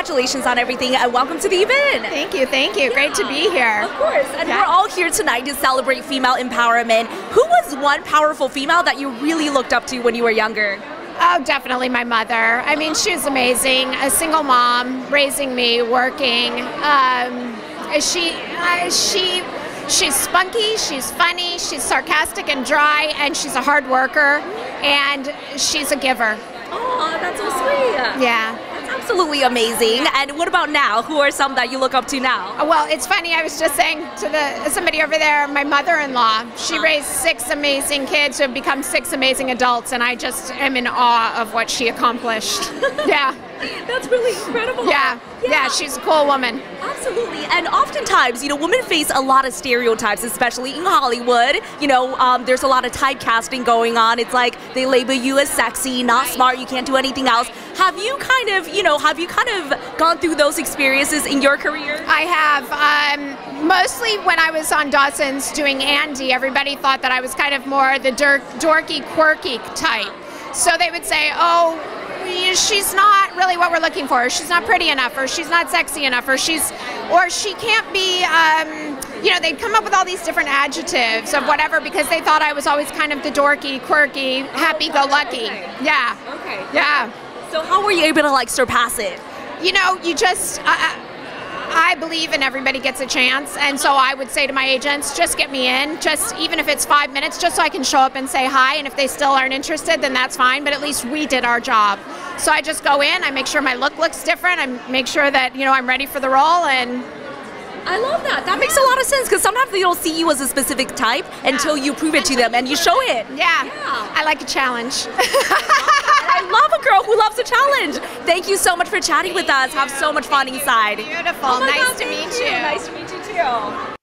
congratulations on everything and welcome to the event. Thank you, thank you. Great to be here. Of course. And Yeah. we're all here tonight to celebrate female empowerment. Who was one powerful female that you really looked up to when you were younger? Oh, definitely my mother. I mean, she was amazing. A single mom, raising me, working. Um, she, uh, she, she's spunky. She's funny. She's sarcastic and dry, and she's a hard worker, and she's a giver. Oh, that's so sweet. Yeah. That's absolutely amazing. And what about now? Who are some that you look up to now? Well, it's funny. I was just saying to the somebody over there, my mother-in-law. She uh-huh. raised six amazing kids who have become six amazing adults, and I just am in awe of what she accomplished. yeah, That's really incredible. yeah, yeah. She's a cool woman. Absolutely. And oftentimes, you know, women face a lot of stereotypes, especially in Hollywood. You know, um, there's a lot of typecasting going on. It's like they label you as sexy, not smart, you can't do anything else. Have you kind of, you know, have you kind of gone through those experiences in your career? I have. Um, mostly when I was on Dawson's doing Andie, everybody thought that I was kind of more the dork, dorky, quirky type. So they would say, oh, she's not really what we're looking for. She's not pretty enough, or she's not sexy enough, or she's, or she can't be. Um, you know, they'd come up with all these different adjectives of whatever because they thought I was always kind of the dorky, quirky, happy-go-lucky. Yeah. Okay. Yeah. So how were you able to like surpass it? you know, you just. I, I believe in everybody gets a chance, and so I would say to my agents, just get me in, just even if it's five minutes, just so I can show up and say hi. And if they still aren't interested, then that's fine. But at least we did our job. So I just go in, I make sure my look looks different, I make sure that you know I'm ready for the role, and I love that. That makes a lot of sense because sometimes they don't see you as a specific type until you prove it to them and you show it. yeah, Yeah. I like a challenge. I love a girl who loves a challenge. Thank you so much for chatting with us. Have so much fun inside. Beautiful. Oh nice God, to meet you. Nice to meet you too.